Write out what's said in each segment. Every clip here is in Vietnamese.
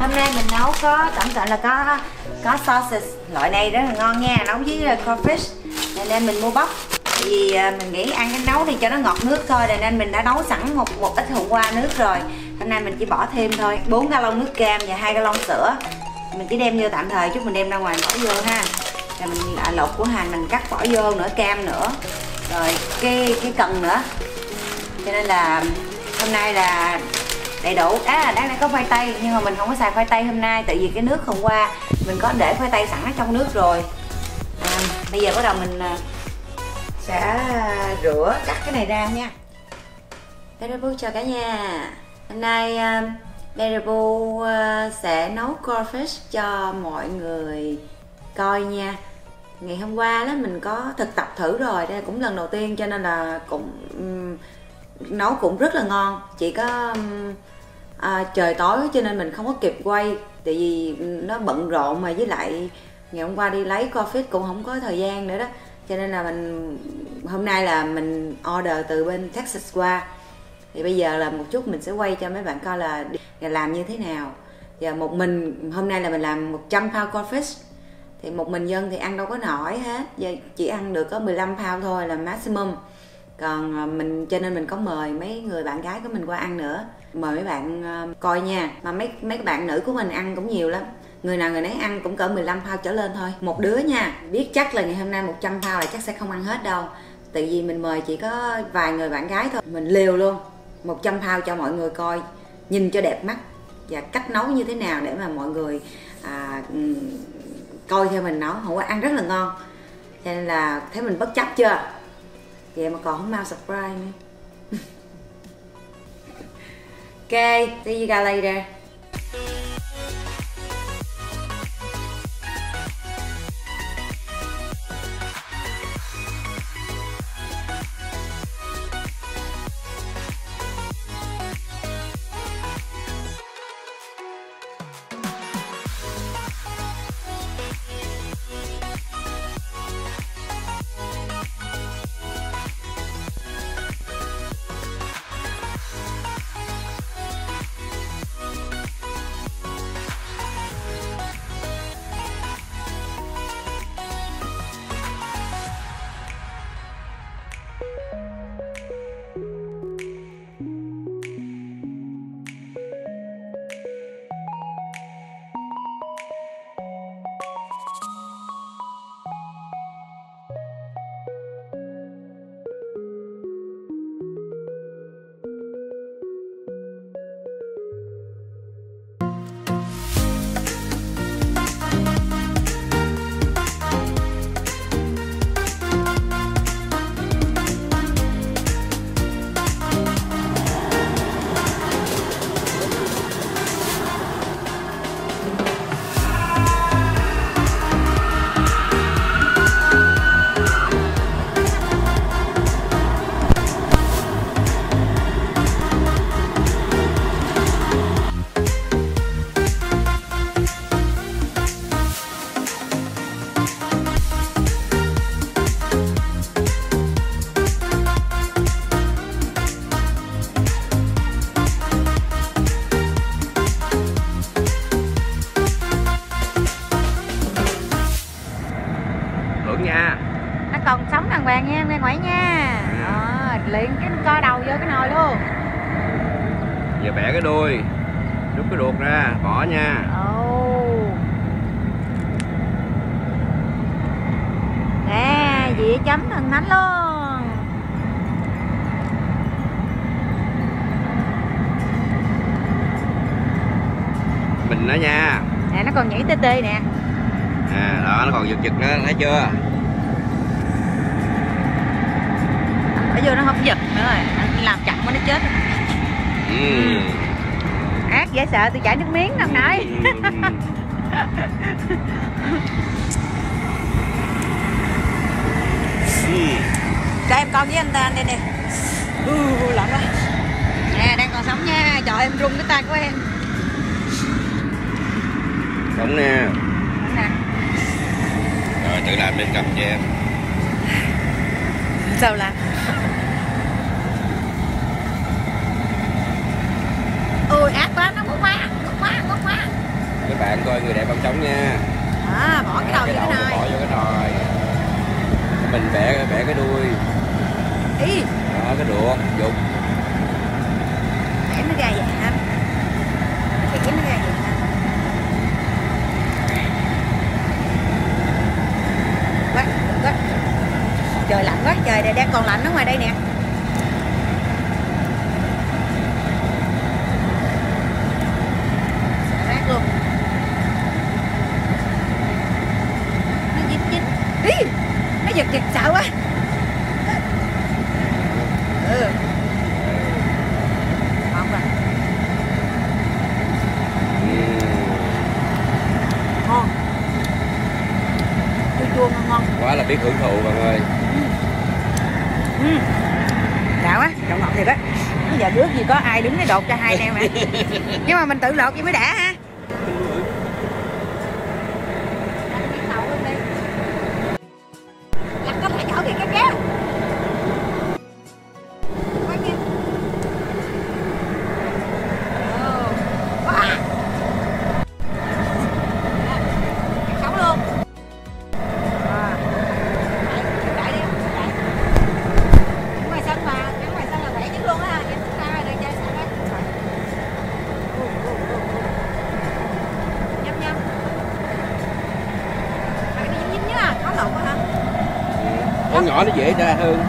hôm nay mình nấu có tổng cộng là có có sausage loại này rất là ngon nha nấu với ờ, crawfish. Nên, nên mình mua bắp. Vì ờ, mình nghĩ ăn cái nấu thì cho nó ngọt nước thôi nên nên mình đã nấu sẵn một một ít hôm qua nước rồi. Hôm nay mình chỉ bỏ thêm thôi 4 gallon nước cam và hai gallon sữa. Mình chỉ đem vô tạm thời chút mình đem ra ngoài bỏ vô ha là mình à, lột của hành mình cắt bỏ vô nữa cam nữa. Rồi cái cái cần nữa. Cho nên là hôm nay là đầy đủ. À đáng lẽ có khoai tây nhưng mà mình không có xài khoai tây hôm nay tại vì cái nước hôm qua mình có để khoai tây sẵn ở trong nước rồi. À, bây giờ bắt đầu mình à, sẽ à, rửa cắt cái này ra nha. Terrible chào cả nhà. Hôm nay uh, sẽ nấu crawfish cho mọi người coi nha ngày hôm qua đó mình có thực tập thử rồi đây cũng lần đầu tiên cho nên là cũng um, nấu cũng rất là ngon. Chỉ có um, à, trời tối cho nên mình không có kịp quay tại vì nó bận rộn mà với lại ngày hôm qua đi lấy coffee cũng không có thời gian nữa đó. Cho nên là mình hôm nay là mình order từ bên Texas qua. Thì bây giờ là một chút mình sẽ quay cho mấy bạn coi là làm như thế nào. Và một mình hôm nay là mình làm 100 pound coffee thì một mình dân thì ăn đâu có nổi hết. Giờ chỉ ăn được có 15 pound thôi là maximum. Còn à, mình cho nên mình có mời mấy người bạn gái của mình qua ăn nữa. Mời mấy bạn à, coi nha. Mà mấy mấy bạn nữ của mình ăn cũng nhiều lắm. Người nào người nấy ăn cũng cỡ 15 pound trở lên thôi. Một đứa nha biết chắc là ngày hôm nay 100 pound là chắc sẽ không ăn hết đâu. Tại vì mình mời chỉ có vài người bạn gái thôi. Mình liều luôn. 100 pound cho mọi người coi. Nhìn cho đẹp mắt. Và cách nấu như thế nào để mà mọi người à, coi theo mình nấu hậu ăn rất là ngon. Cho nên là thấy mình bất chấp chưa? Vậy mà còn không mau subscribe nữa. Ok see you guys later dễ sợ tôi chảy nước miếng năm nay. Cho em con với anh ta đây nè. Ừ, vui lắm nè đang còn sống nha. Trời em rung cái tay của em. Sống nè. Nè. Rồi tự làm bên cầm cho em. Sao làm ôi ác quá bạn coi người đẹp ông sống nha. À, bỏ cái đầu vô cái nồi bỏ vô cái nồi mình vẽ vẽ cái đuôi. Ý. Đó, cái ruột dục. Vẽ nó ra vậy anh vẽ nó ra vậy quá trời lạnh quá trời đây đang còn lạnh ở ngoài đây nè. biết hưởng thụ bạn ơi. Đạo á, đậu ngọt thiệt á. Bây giờ nước gì có ai đứng cái đột cho hai em mà, Nhưng mà mình tự lột vậy mới đã ha. nhỏ nó dễ ra hơn.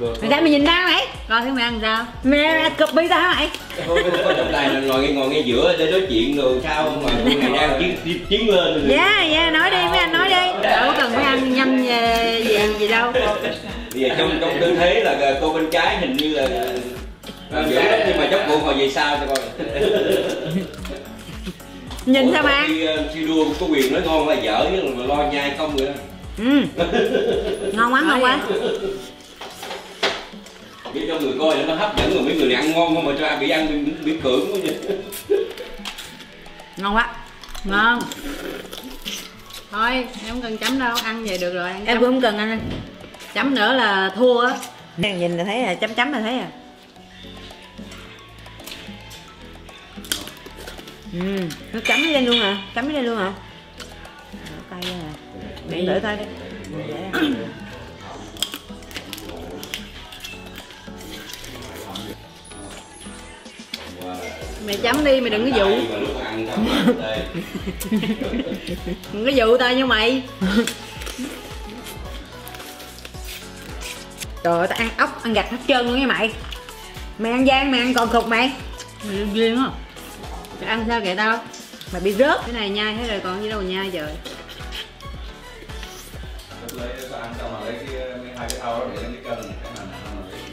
mày ra mày nhìn ra mày coi thế mày ăn sao? Mẹ cụp mi ra hả mày? Thôi có trong này là ngồi ngồi ngay giữa để nói chuyện rồi sao mà tụi đang chiến chiến lên dạ dạ nói đi mấy anh nói đi. Đâu cần phải ăn nhâm gì ăn gì đâu. Bây giờ trong trong tư thế là cô bên trái hình như là à, dữ lắm nhưng mà chắc bộ hồi về sao cho coi. Nhìn sao mà khi ờ, đua có quyền nói ngon là dở chứ lo nhai không rồi đó ừ. ngon quá ngon quá để cho người coi nó hấp dẫn rồi mấy người này ăn ngon không mà cho ai bị ăn bị, cưỡng quá vậy. Ngon quá. Ngon. Thôi em không cần chấm đâu ăn vậy được rồi ăn em cũng không cần anh chấm nữa là thua á. Nhìn là thấy là chấm chấm là thấy à. Ừ nó chấm nó lên luôn hả? À? chấm nó lên luôn hả? À? cay à để thôi đi mày chấm đi mày đừng có dụ. Đừng có dụ tao như mày. Trời ơi tao ăn ốc ăn gạch hết trơn luôn nha mày. Mày ăn gian mày ăn còn cục mày. Mày đừng duyên á? Mày ăn sao kệ tao? Mày bị rớt cái này nhai thế rồi còn gì đâu mà nhai trời.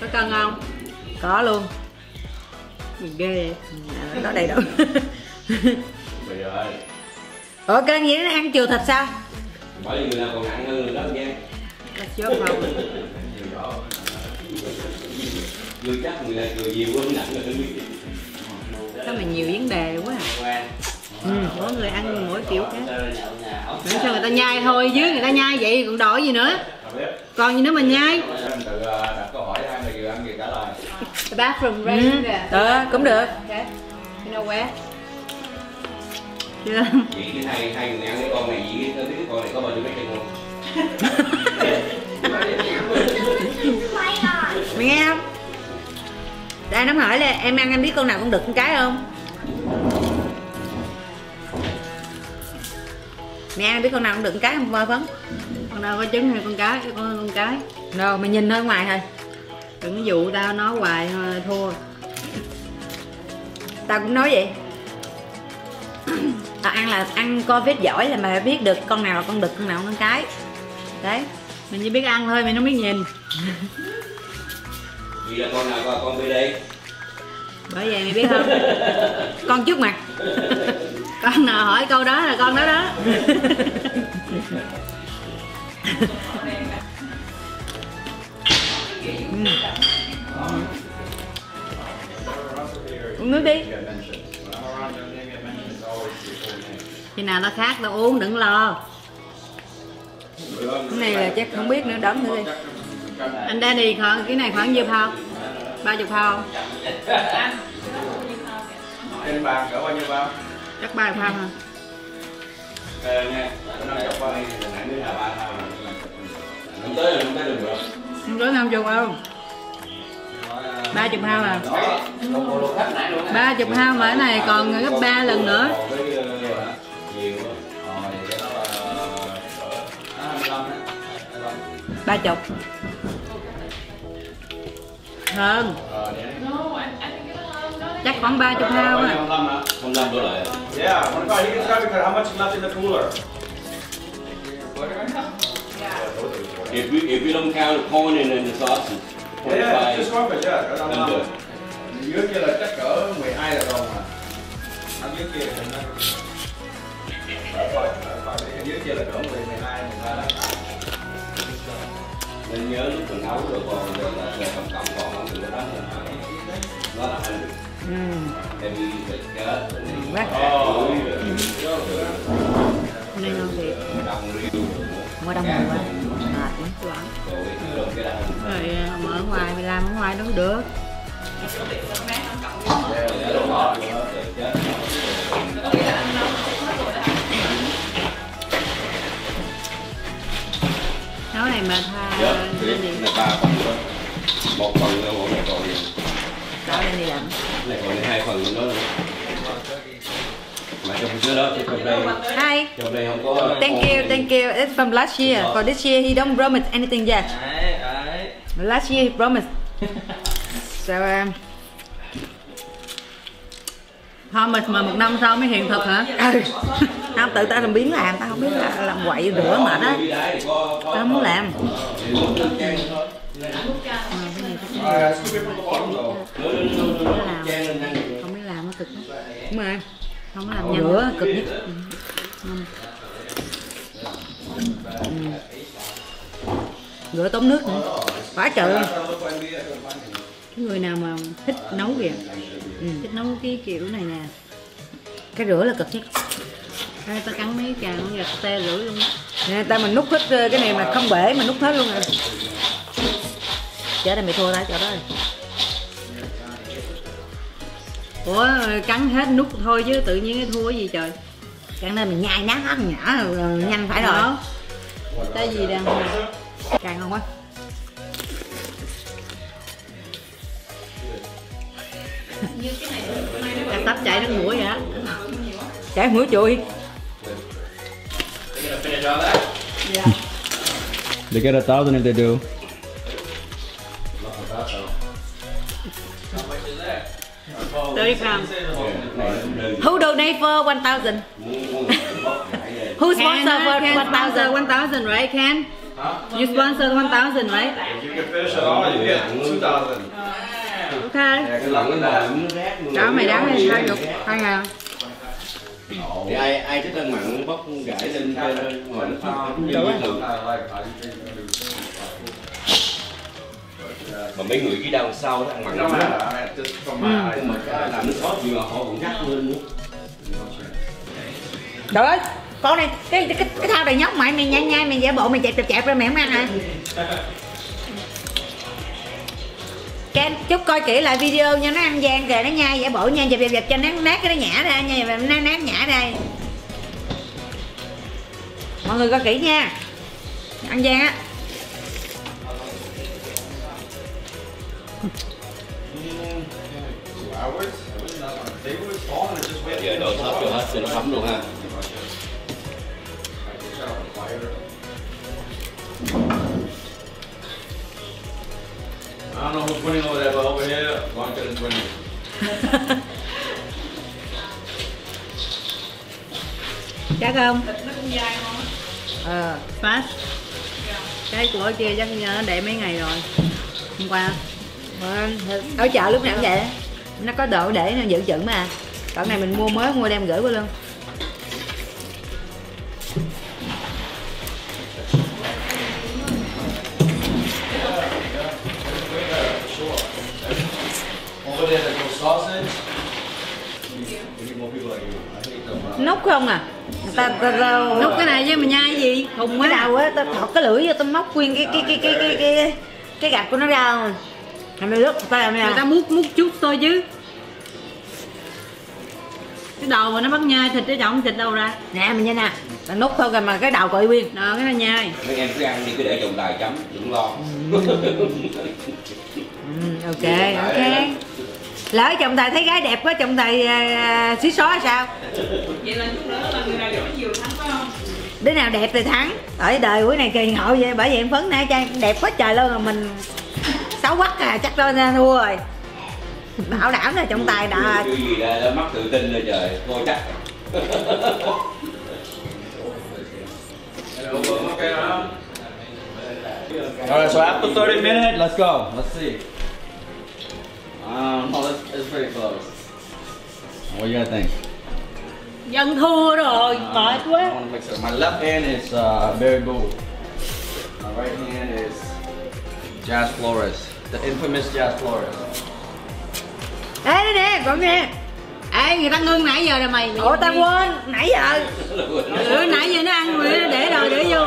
Có cân không? Có luôn Mày ghê vậy. À, nó đầy đủ. Bây giờ ủa cái gì nó ăn chừa thịt sao? Bởi vì người nào còn nặng hơn người đó nha Tao chốt không Người chắc người này người nhiều hơn nặng hơn sao mày nhiều vấn đề quá à? Ừ, mỗi người ăn mỗi kiểu khác. Để sao người ta nhai thôi dưới người ta nhai vậy còn đổi gì nữa. Còn gì nữa mà nhai? Tự ờ, đặt câu hỏi hai người vừa ăn gì trả lời the bathroom right ừ. there. Đó cũng được. Okay. You know where? Chưa chỉ cái hai hai người ăn cái con này chỉ cái cái con này có bao nhiêu cái chân không? Mày nghe không? Đây nó hỏi là em ăn em biết con nào con đực con cái không? Mẹ ăn biết con nào con đực con cái không phấn? Con nào có trứng hay con cái? Con con cái. Rồi mày nhìn thôi ngoài thôi đừng dụ tao nói hoài thôi thua. Tao cũng nói vậy. Tao ăn là ăn covid giỏi là mày phải biết được con nào là con đực con nào là con cái. Đấy mình chỉ biết ăn thôi mình không biết nhìn. Vì là con nào con con bên đây bởi vậy mày biết không? Con trước mặt. Con nào hỏi câu đó là con đó đó uống nước đi. Khi nào nó khác tao uống đừng lo. Cái này là chắc không biết nữa đấm nữa đi. Anh Danny khoảng cái này khoảng nhiêu phao ba chục phao không? trên bàn cỡ bao nhiêu bao chắc ba chục phao hả? Ờ, chọc qua nãy là thao không tới rồi không tới được rồi không tới năm chục không ba chục hao à? Ba chục hao mà cái này còn gấp ba lần nữa. Ba chục. Hơn. Chắc khoảng ba chục hao á. If we if we don't count the corn and then the sausage. Yeah, 25 just one five. Yeah, cỡ năm number năm. Dưới kia là chắc cỡ 12 là rồi mà. Ở dưới kia là. Ở dưới kia là cỡ 10, 12, 13 đó. nên nhớ lúc mình nấu rồi còn giờ là giờ tổng cộng còn không được đó là nó là hơn được ừ. tại vì thịt chết Quá. rồi này ngon thiệt đồng mua đông người quá mệt lắm rồi à, mở ngoài mình làm ở ngoài đâu được nấu này mà tha là ba phần đó. Một phần nữa, một phần còn đó lên đi làm này còn hai phần nữa. Mà trong cái đó trong đây hi trong đây không có thank you thank you it's from last year for this year he don't promise anything yet last year he promised so um, thôi mà mà một năm sau mới hiện thực hả ừ. không tự tao làm biến làm tao không biết là làm quậy rửa mệt á tao không muốn làm Uh, không biết làm nó cực lắm. đúng rồi không có làm nhanh rửa cực nhất. Ừ. rửa tốn nước nữa. Quá trời cái người nào mà thích nấu kìa. Ừ. thích nấu cái kiểu này nè. Cái rửa là cực nhất. Ê, tao cắn mấy chàng giờ tao tê lưỡi luôn nè ta mình nút hết ờ, cái này mà không bể mà nút hết luôn rồi. Chết rồi mày thua tao chỗ đó. rồi Ủa cắn hết nút thôi chứ tự nhiên cái thua cái gì trời Chẳng nên mình nhai nát hết nhỏ rồi, nhanh phải rồi Đó. Cái gì đang càng ngon quá Cà tắp chảy nước mũi vậy đó chảy mũi all that? They get a thousand if they do. 30 pounds. Who donate for 1,000? Who sponsor uh, for 1,000? 1,000, right, Ken? Huh? You sponsor 1,000, right? If you can finish it all, you get 2,000. Okay. Đó, mày đá lên hai dục, hai ngàn. Thì ai ai thích ăn mặn bóc gãy lên trên ngồi. Đúng rồi. Mà mấy người cái đằng sau đó ăn mặn lắm. Nhưng mà làm nước sốt gì mà họ cũng rắc lên nữa. Trời ơi con này cái cái cái thao này nhóc mày mày nhai nhai mày giả bộ mày chẹp chẹp chẹp ra mày không ăn hả? Ken chúc coi kỹ lại video nha nó ăn gian kìa nó nhai giả bộ nha dẹp dẹp dẹp cho nó nát cái nó nhả ra nha nó nát nhả ra. Mọi người coi kỹ nha. Ăn gian á Giờ đổ sốt cho hết cho nó thấm luôn ha. I don't know who's winning over there, but over here, Blanca is winning. chắc không Thịt nó cũng dai ngon. Á. ờ Fast. Cái của kia chắc nhớ để mấy ngày rồi. Hôm qua. Ở chợ lúc nào cũng vậy nó có độ để nó dự trữ mà. Còn này mình mua mới mua đem gửi qua luôn. Nút không à? Ta, ta, ta Nút cái này chứ mà nhai gì? Khùng quá. đầu á tao thọt cái lưỡi vô tao móc nguyên cái cái cái cái cái cái cái gạch của nó ra rồi làm mày lúc tao làm Người ta nè mút mút chút thôi chứ. Cái đầu mà nó bắt nhai thịt cái trọng thịt đâu ra. Nè mình như nè. Tao nút thôi rồi mà cái đầu cội nguyên Đó cái này nhai. Mấy em cứ ăn đi cứ để trọng tài chấm, đừng lo. ừ, ok ok. lỡ chồng tài thấy gái đẹp quá chồng tài uh, xí xó hay sao? Vậy là chút nữa là người nào giỏi nhiều thắng phải không? đứa nào đẹp thì thắng. Ở đời buổi này kỳ ngộ vậy bởi vậy em phấn nãy trai đẹp quá trời luôn rồi mình xấu quắc à chắc ra thua rồi bảo đảm là trọng tài đã Chưa gì đã, đã mắc tự tin rồi trời, thôi chắc. Okay, um, All right, so after 30 minutes, let's go. Let's see. Um, oh, it's, it's pretty close. What do you guys think? Dân thua rồi, mệt I quá. My left hand is uh, Barry Boo. My right hand is Jazz Flores, the infamous Jazz Flores. Ê đây nè còn nè Ê người ta ngưng nãy giờ rồi mày mày- ủa tao quên nãy giờ Ừ, nãy giờ nó ăn rồi nó để rồi để vô.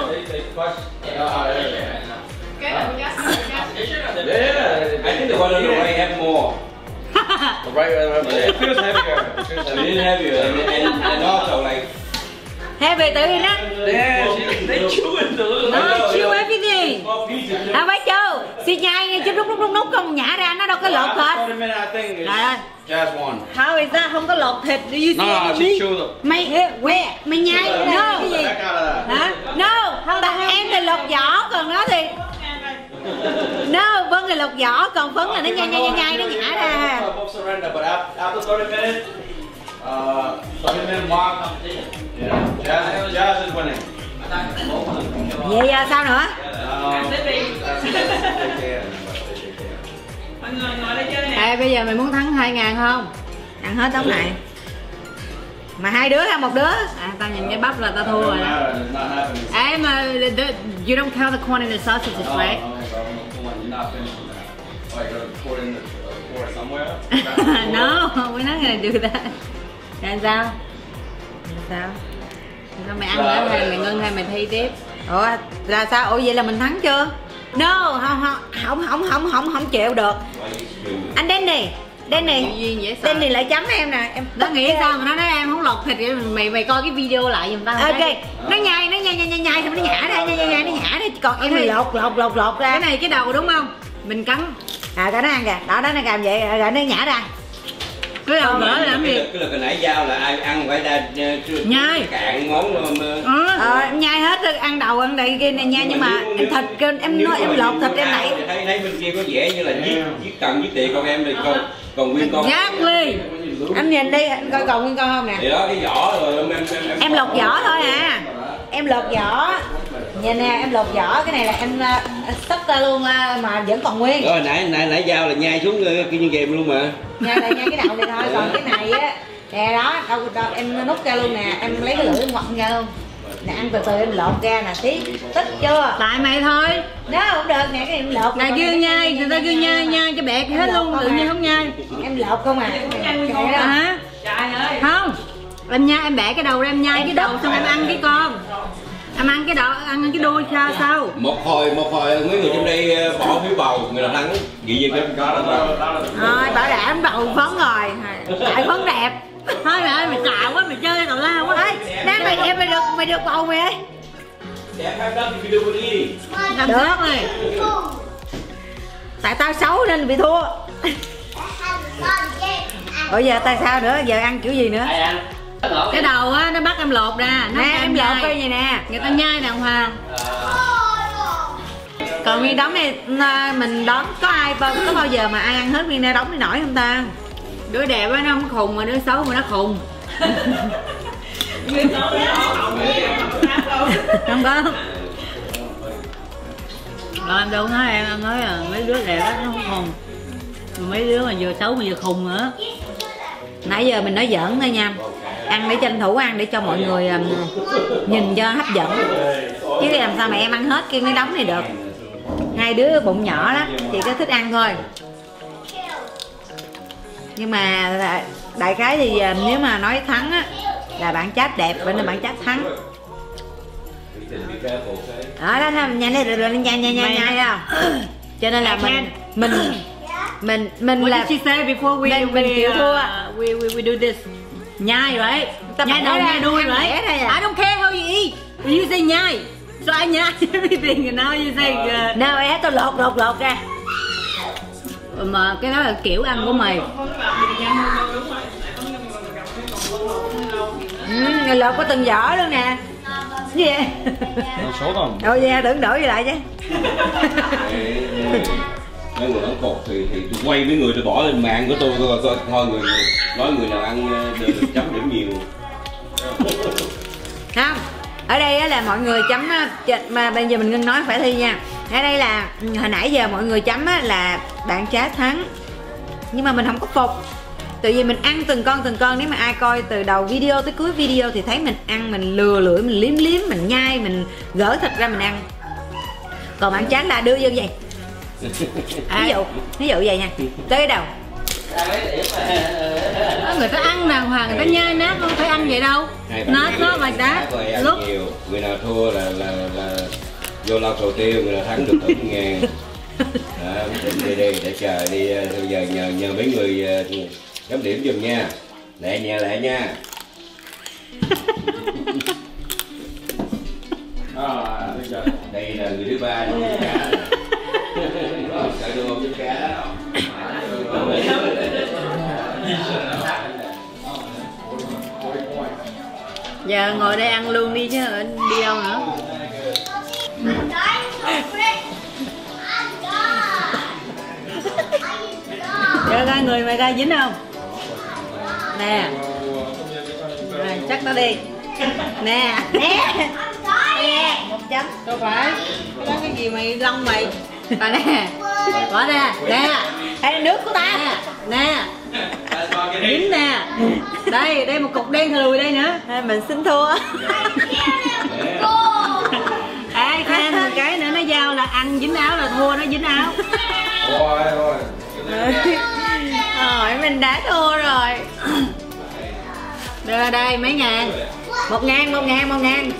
Yeah, I think the one on the right have more. The right, right, right. It feels heavier. It feels heavier. and, and, and also like, Về tự nhiên á Yeah, they the little. No, chill everything à phải chưa xì nhai nghe chứ lúc lúc lúc lúc không nhả ra nó đâu có lột hết 30 minutes, I think. is Trời ơi. Jazz won. How is that? Không có lột thịt Do you see No, no, any she meat? chewed them. mày mày mày nhai no of that. hả no ta em thì lột vỏ còn nó thì no vân thì lột vỏ còn phấn là nó nhai nhai nhai nhai nó nhả ra Uh, both surrender, but af- after 30 minutes, uh, 30 minute mark, yeah, Jazz, Jazz is winning. vậy giờ sao nữa Um. Ê bây giờ mày muốn thắng 2 ngàn không? ăn hết tấm này mà hai đứa hay một đứa À tao nhìn cái bắp là tao thua rồi đó. Ê mà the, you don't count the corn in the sausages, No, right? Oh, uh, no, we're not gonna do that Làm sao? sao? Sao mày ăn nữa hay mày ngưng hay mày thi tiếp? ủa là sao? Ủa vậy là mình thắng chưa? No không không không không không không chịu được. Anh Danny sợ. Danny lại chấm em nè. Em Nó nghĩ sao mà nó nói em không lột thịt vậy? Mày mày coi cái video lại giùm tao. ok nó nhai nó nhai nhai nhai nhai xong nó nhả ra nhai nhai nhai nó nhả ra. Còn em thì lột lột lột lột ra. Cái này cái đầu đúng không? Mình cắn à cái nó ăn kìa. Đó đó nó làm vậy. Rồi nó nhả ra cái đầu gỡ làm gì? cái lực cái nãy dao là ai ăn phải ra chưa Nhai. cạn món ờ, Ừ. ờ em nhai hết rồi ăn đầu ăn đây kia này nha nhưng mà em thịt kêu em nói em lột thịt em nãy thấy thấy bên kia có vẻ như là giết giết cần giết tiền con em thì con còn nguyên con Exactly. em nhìn đi anh coi còn nguyên con không nè thì đó cái vỏ rồi em em em, em lột vỏ thôi à em lột vỏ nhìn nè em lột vỏ cái này là em sắp ra luôn uh, mà vẫn còn nguyên rồi nãy nãy nãy dao là nhai xuống ờ, kia như ghềm luôn mà nha là nha cái đầu này thôi còn cái này á nè đó đâu, đâu em nút ra luôn nè em lấy cái lưỡi em quặn ra luôn nè ăn từ từ em lột ra nè tí tích chưa Tại mày thôi. đó không được nè cái em lột Này kêu nhai, người ta kêu nhai nhai cho bẹt hết luôn, tự nhiên không nhai. em lột không à. À, hả? Trời ơi Không. Em nhai em bẻ cái đầu ra em nhai Em cái đầu xong em ăn cái con. Em ăn cái đầu ăn cái đuôi sao sao? một hồi một hồi mấy người trong đây ờ, bỏ phiếu bầu người nào thắng vậy gì cái thôi bảo đảm bầu phấn rồi. Đại phấn đẹp. Thôi mày ơi mày xạo quá mày chơi tào lao quá. Ê, nè mày em mày được mày được bầu mày ơi. Làm Được. rớt rồi. tại tao xấu nên bị thua. Ủa giờ tại sao nữa? Giờ ăn kiểu gì nữa Cái đầu á nó bắt em lột ra, nó nè bắt em lột coi vậy nè Người ta nhai đàng hoàng. còn nguyên đống này à, mình đón có ai bao có bao giờ mà ai ăn hết nguyên đống này nổi không ta Đứa đẹp á nó không khùng mà đứa xấu mà nó khùng. Không có. Rồi em đâu nói em, em nói là mấy đứa đẹp á nó không khùng. Mấy đứa mà vừa xấu mà vừa khùng nữa. nãy giờ mình nói giỡn thôi nha ăn để tranh thủ ăn để cho mọi người um, nhìn cho hấp dẫn. Chứ làm sao mà em ăn hết cái nguyên đống này được. Hai đứa bụng nhỏ lắm chỉ có thích ăn thôi. Nhưng mà là- đại khái thì um, nếu mà nói thắng á là bạn chat đẹp bên là bạn chat thắng. Đó đó thôi nhanh lên rồi nhanh nhanh nhanh nhanh không cho nên là mình mình mình mình What là did she say before we Mình- mình chịu thua. uh, we, we, we do this? Nhai, right? Ta nhai đầu, ra, nhai đuôi, right? à? I don't care how you eat. You say nhai. So I nhai everything and now you say uh, nào é tôi lột lột lột ra mà cái đó là kiểu ăn của mày. ừ, lột có từng vỏ luôn nè gì vậy Số them. Ôi da tưởng đổi gì lại chứ mấy người ăn cột thì thì tôi quay mấy người, tôi bỏ lên mạng của tôi coi coi thôi người nói người nào ăn ờ, được chấm điểm nhiều. Không, ở đây là mọi người chấm ờ, mà bây giờ mình ngưng nói phải thi nha. Ở đây là ừ, hồi nãy giờ mọi người chấm là bạn trá thắng. Nhưng mà mình không có phục. Tự vì mình ăn từng con từng con. Nếu mà ai coi từ đầu video tới cuối video thì thấy mình ăn, mình lừa lưỡi, mình liếm liếm, mình nhai, mình gỡ thịt ra mình ăn. Còn bạn chán là đưa vô vậy ví dụ ví dụ vậy nha. Tới đầu. Đó, người ta ăn đàng hoàng, người ta nhai nát không phải ăn vậy đâu. Nó có rồi ăn Lúc nhiều. Người nào thua là là là vô lau sầu tiêu người nào thắng được thưởng ngàn. Định đi đi để chờ đi ờ, bây giờ nhờ nhờ mấy người ờ, chấm điểm giùm nha. Lẹ nha lẹ nha. I think that. đây là người thứ ba. Trong giờ ngồi đây ăn luôn đi chứ đi đâu nữa. Giờ ra người mày ra dính không? Nè. Rồi, chắc nó đi. Nè, nè. Nè, một chấm. Đâu phải. Cái đó cái gì mày lông mày. Rồi nè. Bỏ ra. Nè. đây nước của ta Nè. Nè. Dính nè. Đây, đây một cục đen thùi đây nữa. Thôi mình xin thua Ê, thêm một cái nữa nó giao là ăn dính áo là thua nó dính áo. Rồi mình đã thua rồi Đưa ra đây mấy ngàn. một ngàn một ngàn một ngàn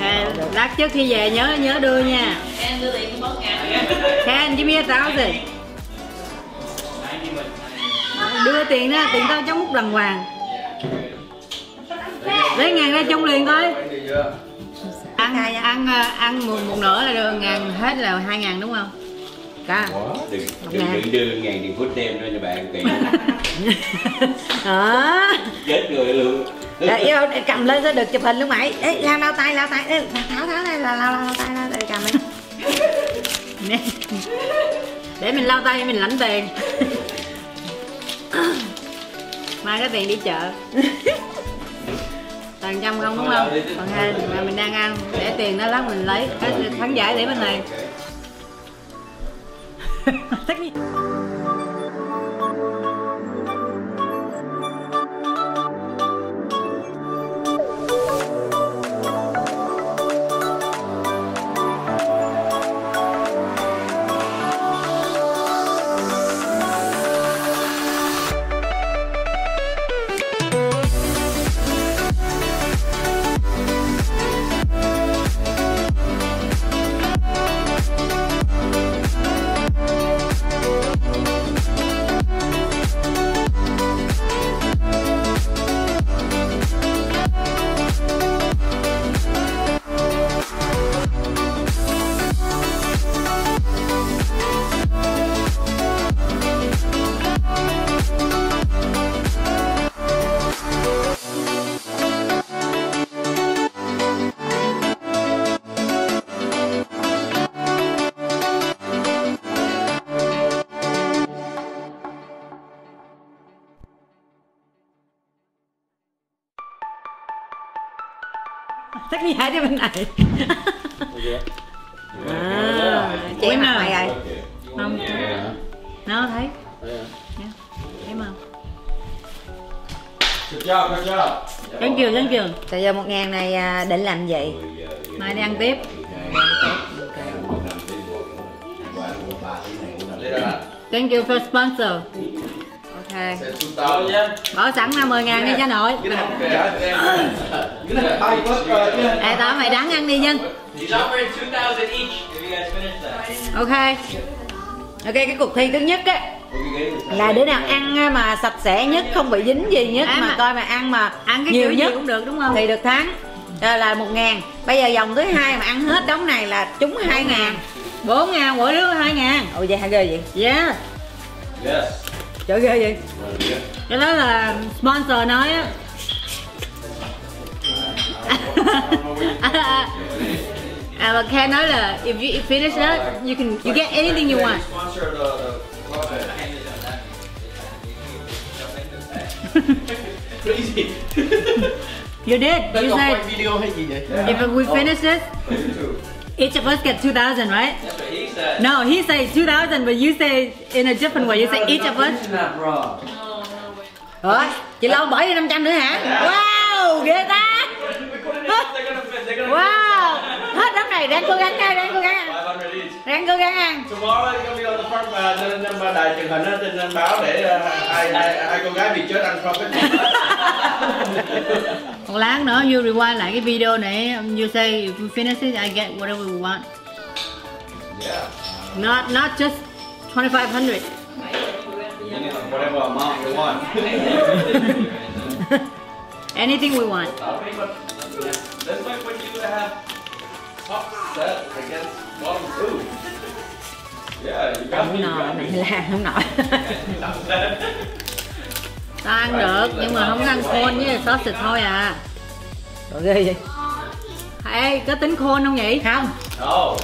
à, lát trước khi về nhớ nhớ đưa nha. Em đưa tiền bốn ngàn Can give me a thousand. Đưa tiền đó tiền tao chống mút đàng hoàng. Lấy ngàn ra trong liền coi. Ăn ăn ờ, ăn một, một nửa là được ngàn hết là hai ngàn đúng không? Cả. Đừng đừng, đưa ngàn tiền phút đem ra cho bạn kỳ đó chết người luôn Yêu để cầm lên sẽ được chụp hình luôn mày. Ê, lao lao tay lao tay. Ê, tháo tháo tay lao lao lao tay lao tay cầm đi. Nè. để mình lau tay mình lãnh tiền. Mai có tiền đi chợ. Toàn trăm không đúng không? Còn hai mà mình đang ăn. Để tiền đó lát mình lấy. Cái thắng giải để bên này. Tất nhiên nhiên giải để bên này. À, Che quên mặt nào? mày rồi không. Nó thấy. Thấy không job. Thank you, thank you. Tại giờ một ngàn này à, định làm gì? Mai đi ăn tiếp. Thank you for sponsor. Ok Say 2000 nhé. Bỏ sẵn 50 ngàn đi cho nội. Hay trời chứ. Ê tao mày đáng ăn đi Nhân. He's offering 2,000 each if you guys finish that. Ok. Ok cái cuộc thi thứ nhất á Là đứa nào ăn mà sạch sẽ nhất, không bị dính gì nhất Mà mà- coi mà ăn mà Ăn cái nhiều nhất cũng được đúng không? Thì được thắng Rồi là một ngàn Bây giờ vòng thứ hai mà ăn hết đống này là trúng hai ngàn 4 ngàn mỗi đứa 2 ngàn. Ôi vậy hả ghê vậy? Yeah. Yes. Trời ghê vậy? Cái đó là sponsor nói á. À mà Ken nói là if you finish that, you can you get anything you want. Sponsor the, the Crazy. You did. You said video hay gì vậy? if we finish this. Each of us get 2,000, right? That's what he said. No, he says 2,000, but you say in a different way. You say each of us. Rồi, chị Lâu bỏ vô 500 nữa hả? Wow, ghê ta Wow, hết đống này, đang cố gắng ăn, đang cố gắng ăn 500 each. Đang cố gắng ăn be on the front uh, trên trên uh, đài truyền hình trên trên báo để uh, hai, hai, hai con gái bị chết ăn profit. Một lát nữa you rewind lại cái video này. You say if we finish it, I get whatever we want. yeah. Not not just 2,500. Whatever amount you want. Anything we want. Okay, but that's like when you have top set against bottom two. Yeah, you got Không me. You got này me. là không nổi Ta ăn được nhưng mà không có ăn khôn với sausage thôi à. Trời ghê vậy Ê, có tính khôn không nhỉ? Không, No.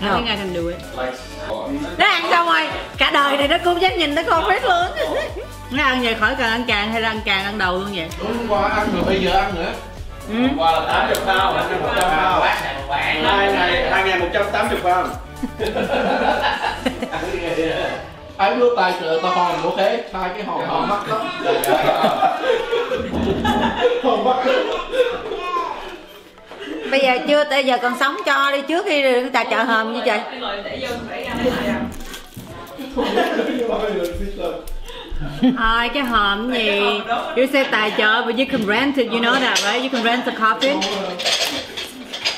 I think I can do it. Nó ăn xong rồi Cả đời này nó cũng dám nhìn nó con phết luôn Nó ăn vậy khỏi cần ăn càng hay là ăn càng ăn đầu luôn vậy? hôm qua ăn rồi bây giờ ăn nữa. Hôm qua là 80 pound, hôm nay 100 pound. Hai ngày, hai ngày 180 pound. Ai đưa tài trợ tao hòn ok, hai cái hòn hòn mắc lắm. Hòn mắc lắm. Bây giờ chưa, bây giờ còn sống cho đi trước khi người ta chợ hòm như trời Cái người để vô phải ăn lại à. Ai cái hòm gì? You say tài trợ, but you can rent it, you know that, right? You can rent the coffin.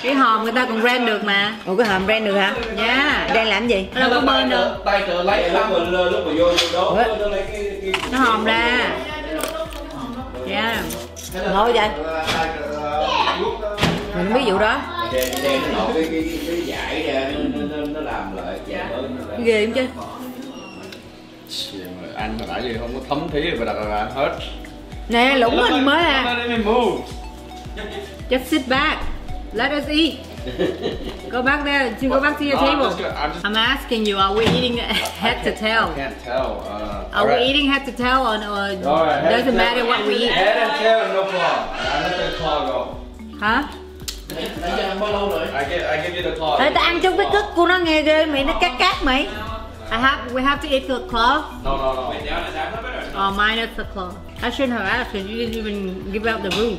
Cái hòm người ta còn rent được mà. ủa cái hòm brand được hả Yeah. brand làm gì Nó đâu có bên đâu. tay trợ lấy lắm mình lúc mà vô đó nó lấy cái cái Nó hòm ra. Yeah. ngồi vậy mình không biết vụ đó đèn nó cái cái giải ra nó, làm lại lại. ghê không chứ anh mà đã gì không có thấm thí phải đặt là hết nè lũng mình mới à Let me move Just sit back. Let us eat. Go back there. To go back to your No, I'm table. gonna- I'm just- I'm asking you, are we eating head to tail? I can't tell uh, Are we eating head to tail or, head doesn't matter what we eat? Head and tail, no claw. I let the claw go. Hả? I give, I give you the claw. Ê, tao ăn chung cái cứt của nó nghe ghê mày nó cắt cắt mày I have, we have to eat the claw. No, no, no. Oh, minus the claw. I shouldn't have asked because you didn't even give out the rule.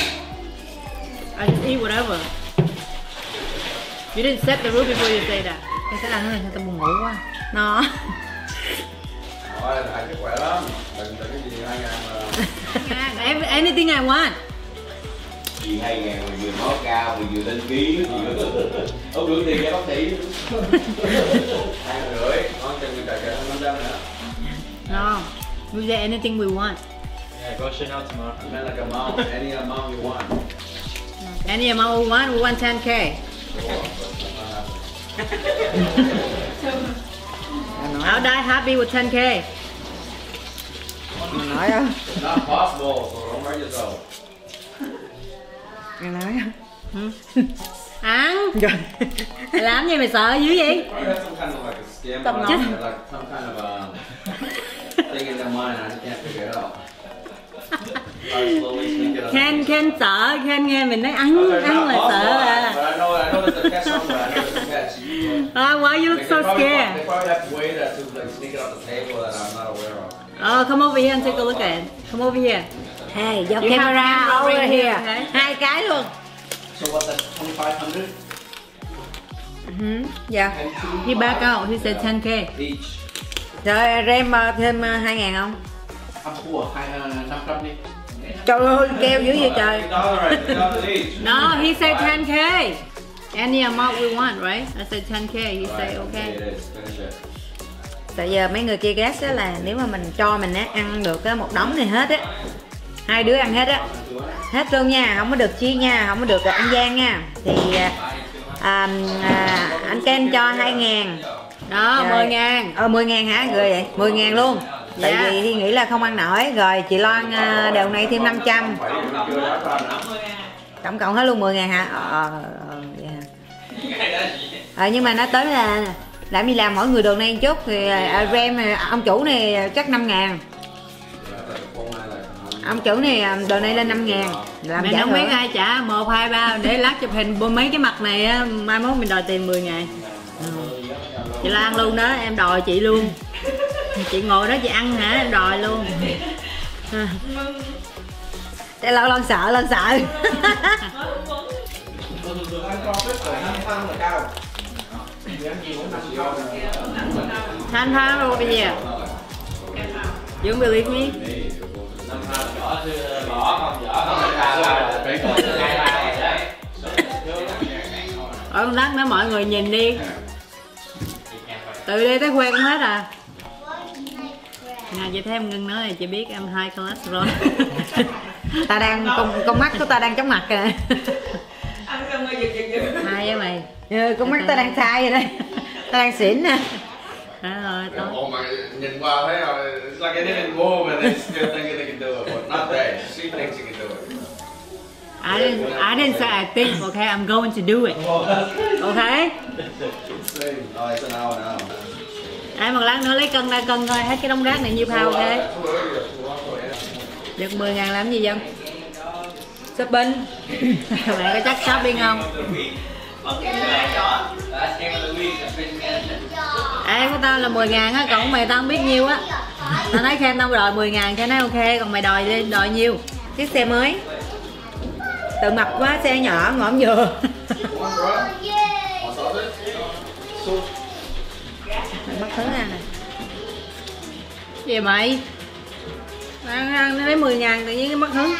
I just eat whatever. You didn't set the rule before you say that. tao sẽ ăn cái này sao tao buồn ngủ quá no Rồi, ai cái khỏe lắm. Đừng đừng cái gì hai ngàn Anything I want. Gì hai ngàn mà vừa nói cao mà vừa lên ký ông được tiền cho bác sĩ Hai ngàn rưỡi. Ngon chừng người trả trả năm trăm nữa. No. We say anything we want. Yeah, go Chanel tomorrow. I meant like amount, any amount you want. Any amount we want, we want 10k. I'll die happy with 10k. mày nói không Not possible, so don't hurt yourself. Mày nói không. Ăn. Mày làm gì mày sợ dữ vậy? Some kind of um. Ken Ken sợ, Ken nghe mình nói ăn ăn là sợ à. Oh, why you look so scared? they probably have way that to like sneak it off the table that I'm not aware of. Oh, come over here and take a look at it. Come over here. Hey do You camera over here here, okay? hai cái luôn So what's that? Twenty five hundred Ừ, dạ. He back out. He said 10k. each. rồi rem ờ, thêm ờ, hai ngàn không I'm cool. Hai năm trăm đi. trời ơi keo dữ vậy trời. No, he said 10k. Any amount we want, right? I said 10k. He Right, said okay. It is. Finish it. tại giờ mấy người kia ghét á là nếu mà mình cho mình á ăn được á một đống này hết á hai đứa ăn hết á. Hết luôn nha không có được chia nha không có được ăn gian nha. Thì à, à, à, anh Ken cho hai ngàn. Đó, Rồi. 10 ngàn. ờ 10 ngàn hả? Người vậy? 10 ngàn luôn. Tại Dạ. vì Thi nghĩ là không ăn nổi. Rồi chị Loan à, đều này thêm 500 Phải đi chưa đã còn nữa. tổng cộng hết luôn 10 ngàn hả? Ờ ờ, vậy hả? Ờ, nhưng mà nó tới là làm gì làm? Mỗi người đường này một chút. Thì à, rem à, ông chủ này chắc 5 ngàn ông chủ này à, đồ này lên 5 ngàn làm Mày không biết ai trả 1, 2, 3 để lát chụp hình mấy cái mặt này á, mai mốt mình đòi tiền 10 ngàn. Chị Lan luôn đó, em đòi chị luôn. Chị ngồi đó chị ăn hả, em đòi luôn. À, Để lo lo sợ lo sợ Thanh Thanh over here. You don't believe me? Ở lát nữa mọi người nhìn đi. Từ đây tới quen hết à. Nè chị thấy em ngưng nói thì chị biết em high cholesterol. ta đang con con mắt của ta đang chóng mặt kìa ăn xong rồi giật giật giật Hai với mày. ừ, con mắt ta đang sai rồi đây ta đang xỉn nè Đó rồi, tối. Ồ mà nhìn qua thấy rồi, it's like I didn't still think they can but not they. She thinks she can do it. I didn't, I didn't say I think, okay? I'm going to do it. Okay? Same. Oh, it's an. Ai một lát nữa lấy cân ra cân thôi, hết cái đống rác này nhiêu pound ok? Được 10 ngàn làm gì dân? Shopping Bạn có chắc shopping không? Ê của tao là 10 ngàn á, còn của mày tao không biết nhiêu á Tao nói khen tao đòi 10 ngàn cho nó ok, còn mày đòi đi, đòi nhiêu? chiếc xe mới. Tự mập quá xe nhỏ ngõm vừa. Mất thứ ra nè Gì mày? ăn, ăn nó lấy 10 ngàn tự nhiên cái mất hứng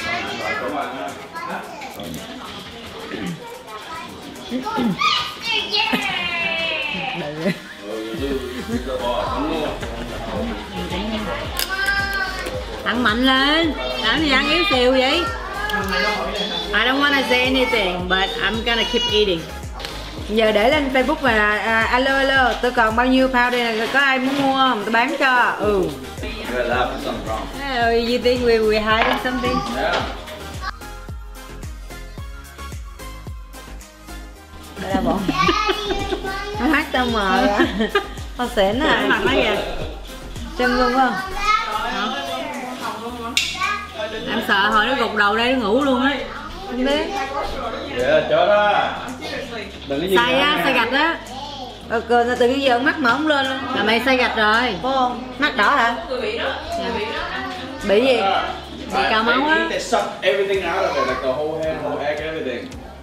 ăn mạnh lên. Ăn gì ăn yếu xìu vậy. I don't wanna say anything but I'm gonna keep eating. Giờ để lên facebook mà à, alo alo tôi còn bao nhiêu pound đây này có ai muốn mua không? Tôi bán cho. Ừ. Oh, you think we we hiding something? Yeah. đây là bọn nó hát tao mờ con xỉn à. Mặt nó kìa. Chân luôn không Em sợ hồi nó gục đầu đây nó ngủ luôn á. Không biết. Yeah, cho đó. Đừng có gì Xay á, xay gạch á. Rồi cười là từ bây giờ mắt mở không lên luôn. Là mày xay gạch rồi. Phải không mắt đỏ hả? Người bị đó. Người bị đó. bị gì Bị cao máu á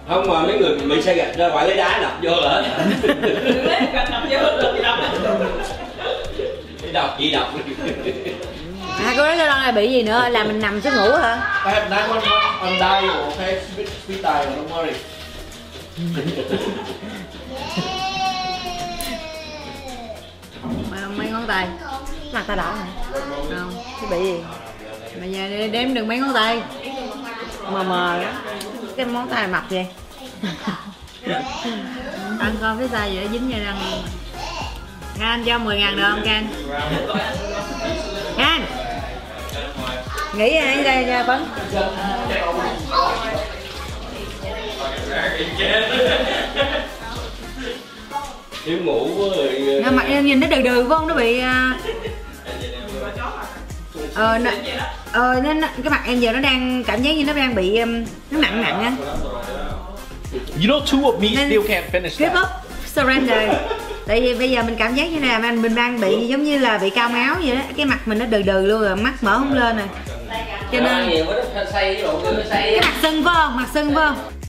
không mà mấy người bị say gạch ra phải lấy đá đập vô là hết đập vô gì đập. Đập à cô nói cái con này bị gì nữa là mình nằm xuống ngủ hả? I have 911 on dial, okay? Speed, speed dial, don't worry. Mấy, mấy ngón tay. Mặt tao đỏ hả? Không cái bị gì? Mà giờ đi đếm được mấy ngón tay? Mờ mờ đó cái món tay mập vậy. Ăn con phía sau vậy nó dính vào răng luôn. Gan cho 10 ngàn được không? Gan nghĩ ai đây nha phấn thiếu ngủ rồi nó mặt nhìn nó đừ đừ phải không? Nó bị à, ờ nó, ờ nó, nó, cái mặt em giờ nó đang cảm giác như nó đang bị nó nặng nặng á. You know, two of me Nên- still can't finish give that. up surrender. Tại vì bây giờ mình cảm giác như là mình mình đang bị giống như là bị cao máu vậy đó. Cái mặt mình nó đừ đừ luôn rồi mắt mở không lên rồi cho nên mặt sưng phải không? Mặt sưng phải không